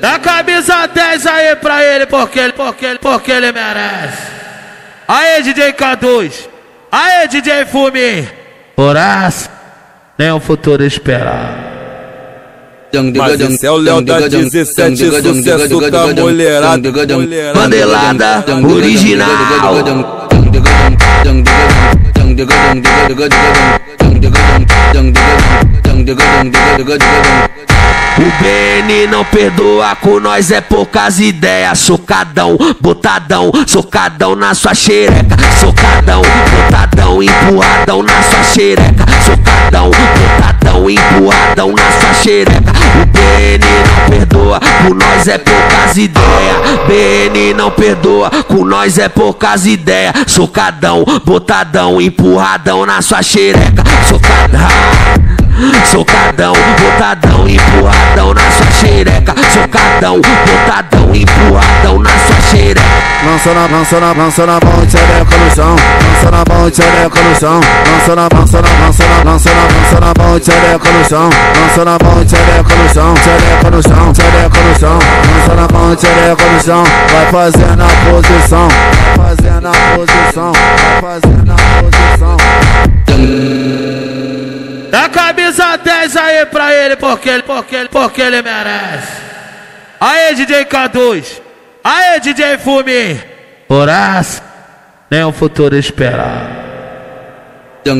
Dá camisa 10 aí pra ele, porque ele, porque ele, porque ele merece. Aí, DJ K2. Aí, DJ Fumi. Horácio, nem o futuro esperar. Mas esse é o Léo da 17, sucesso da mulherada. Bandelada original. O BN não perdoa, com nós é poucas ideias. Socadão, botadão, socadão na sua xereca. Socadão, botadão, empurradão na sua xereca. Socadão, botadão, empurradão na sua xereca. O BN não perdoa, com nós é poucas ideias. BN não perdoa, com nós é poucas ideias. Socadão, botadão, empurradão na sua xereca. Socadão. Socadão, botadão, empurradão na sua xereca. Socadão, botadão, empurradão na sua xereca. Lança na, lança na, lança na mão, xereca no chão. Lança na mão, xereca no chão. Lança na, lança na, lança na, lança na, lança na mão, xereca no chão. Lança na mão, xereca no chão. Xereca no chão, xereca no chão. Lança na mão, xereca no. Vai fazendo a posição. Vai fazendo a posição. Vai fazendo a posição. Dá camisa 10 aí pra ele, porque ele, porque ele, porque ele merece. Aí, DJ K2. Aí, DJ Fumi. Horácio, nem o futuro esperar.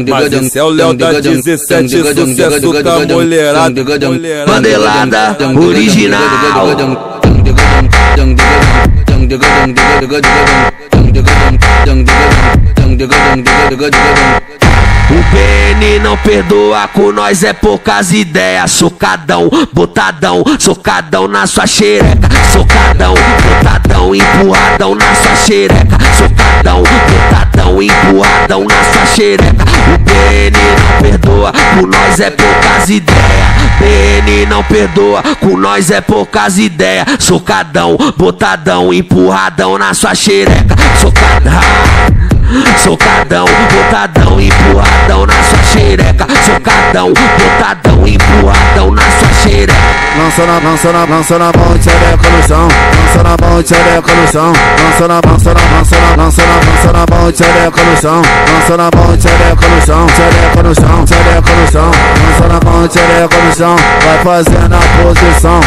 Mas esse é o Léo da 17, sucesso da mulherada. Bandelada original. O BN não perdoa, com nós é poucas ideias. Socadão, botadão, socadão na sua xereca. Socadão, botadão, empurradão na sua xereca. Socadão, botadão, empurradão na sua xereca. O BN não perdoa, com nós é poucas ideias. BN não perdoa, com nós é poucas ideias. Socadão, botadão, empurradão na sua xereca. Socadão. Socadão, botadão, empurradão. Socadão, botadão, empurradão na sua xereca. Lança na, lança na, lança na mão, xereca no chão. Lança na mão, xereca no chão. Lança na, lança na, lança na, lança na, lança na mão, xereca no chão. Lança na mão, xereca no chão. Xereca no chão, xereca no chão. Lança na mão, xereca no chão. Vai fazendo a posição.